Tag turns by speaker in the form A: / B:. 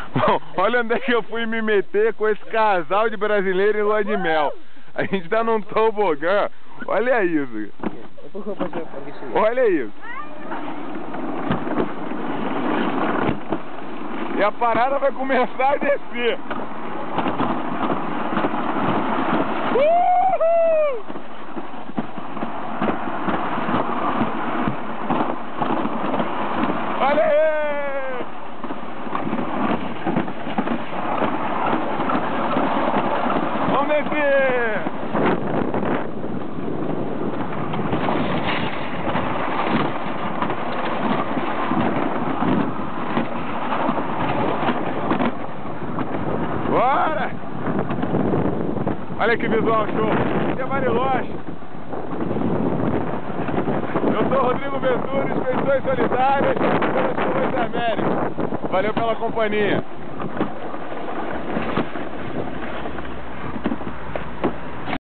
A: Bom, olha onde é que eu fui me meter com esse casal de brasileiro em lua de mel. A gente tá num tobogã. Olha isso. Olha isso. E a parada vai começar a descer. Uhul! Olha aí! Descer! Bora! Olha que visual show! Aqui é Bariloche. Eu sou Rodrigo Ventura, Expedições Solidárias, pelas Colunas da América. Valeu pela companhia.